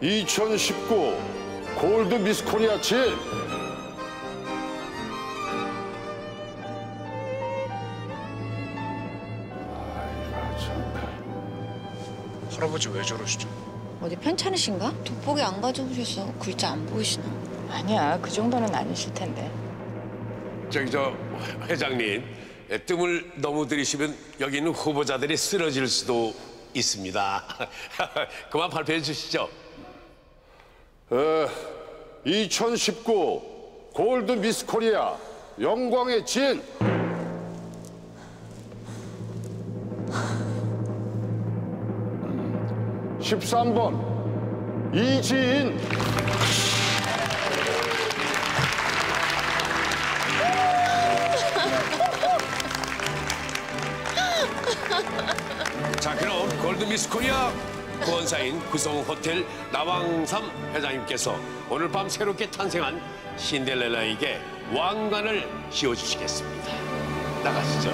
2019 골드 미스 코리아 진 할아버지 왜 저러시죠? 어디 편찮으신가? 돋보기 안 가져오셔서 글자 안 보이시나? 아니야, 그 정도는 아니실 텐데. 저기 저 회장님 예, 뜸을 너무 들이시면 여기 있는 후보자들이 쓰러질 수도 있습니다. 그만 발표해 주시죠. 2019 골드 미스 코리아 영광의 진 13번 이지인 자 그럼 골드미스 코리아 후원사인 구성호텔 나왕삼 회장님께서 오늘 밤 새롭게 탄생한 신데렐라에게 왕관을 씌워주시겠습니다. 나가시죠.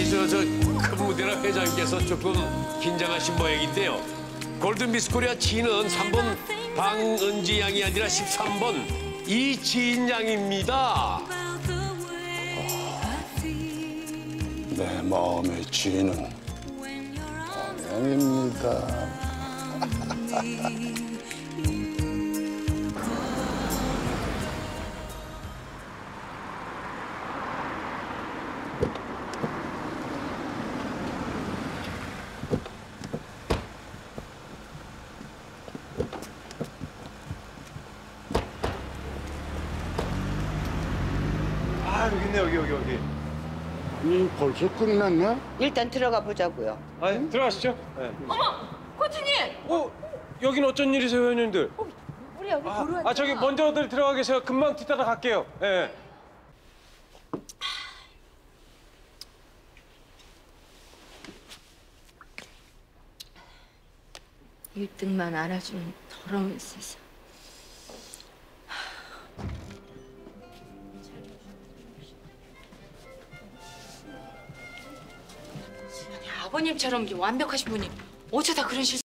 아니 저저 큰 무대라 회장님께서 조금 긴장하신 모양인데요. 골든미스 코리아 지는 3번 방은지 양이 아니라 13번 이지인 양입니다. 내 마음의 지인은 광양입니다 여기 있네 여기 여기 여기. 이 벌써 끝났나? 일단 들어가 보자고요. 아 들어가시죠. 네. 어머, 코치님! 어 여긴 어쩐 일이세요 회원님들? 우리 여기 아, 보러 아 저기 먼저들 들어가 계세요. 금방 뒤따라 갈게요. 예. 일등만 알아주는 더러운 세상. 아버님처럼 완벽하신 분이 어쩌다 그런 실